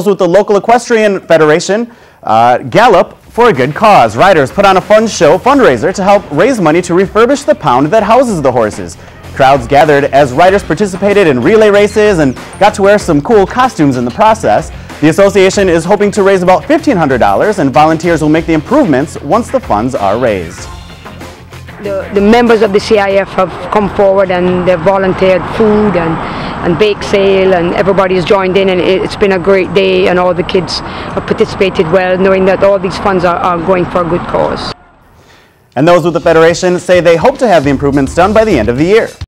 those with the local Equestrian Federation uh, gallop for a good cause. Riders put on a fun show fundraiser to help raise money to refurbish the pound that houses the horses. Crowds gathered as riders participated in relay races and got to wear some cool costumes in the process. The association is hoping to raise about $1,500 and volunteers will make the improvements once the funds are raised. The, the members of the CIEF have come forward and they've volunteered food and, and bake sale and everybody's joined in and it, it's been a great day and all the kids have participated well knowing that all these funds are, are going for a good cause. And those with the Federation say they hope to have the improvements done by the end of the year.